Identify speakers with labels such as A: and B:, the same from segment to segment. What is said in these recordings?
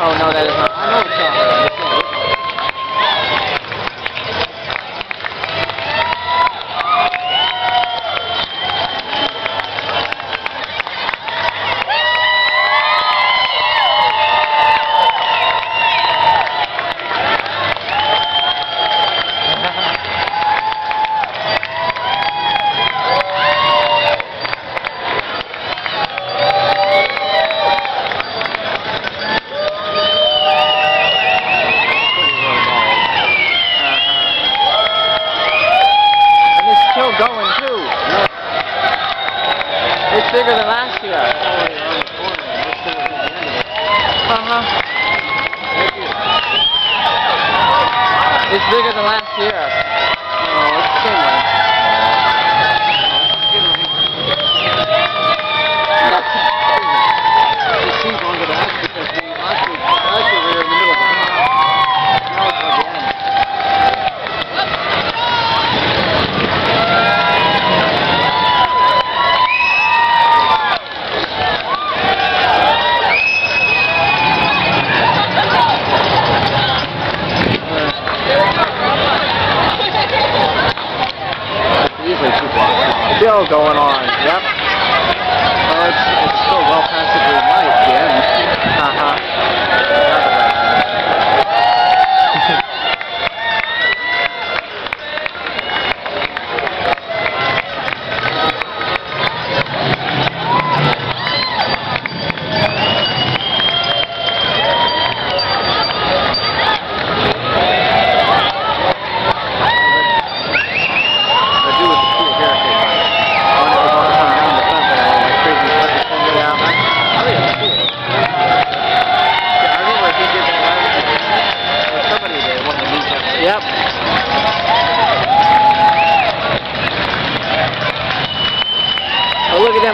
A: Oh, no, that is not. I know it's
B: not.
A: It's bigger than last year. Uh-huh. It's bigger than last year.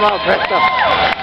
A: uma festa.